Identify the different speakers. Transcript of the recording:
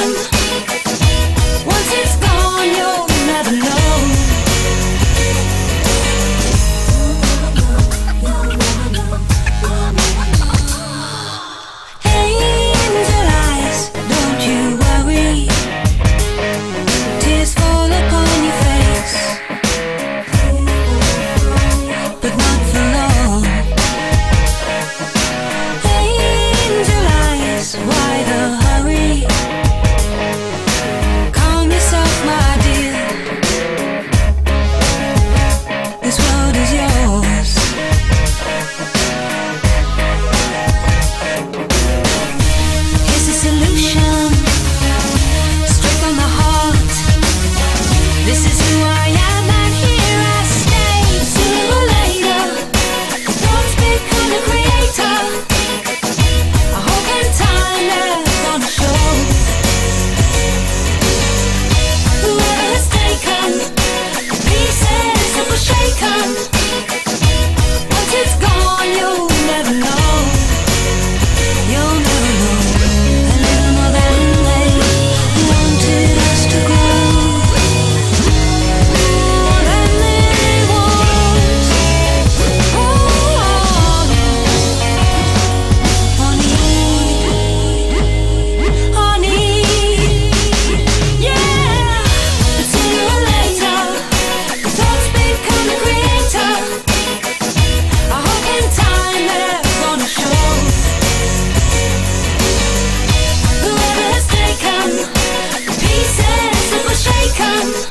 Speaker 1: time. again.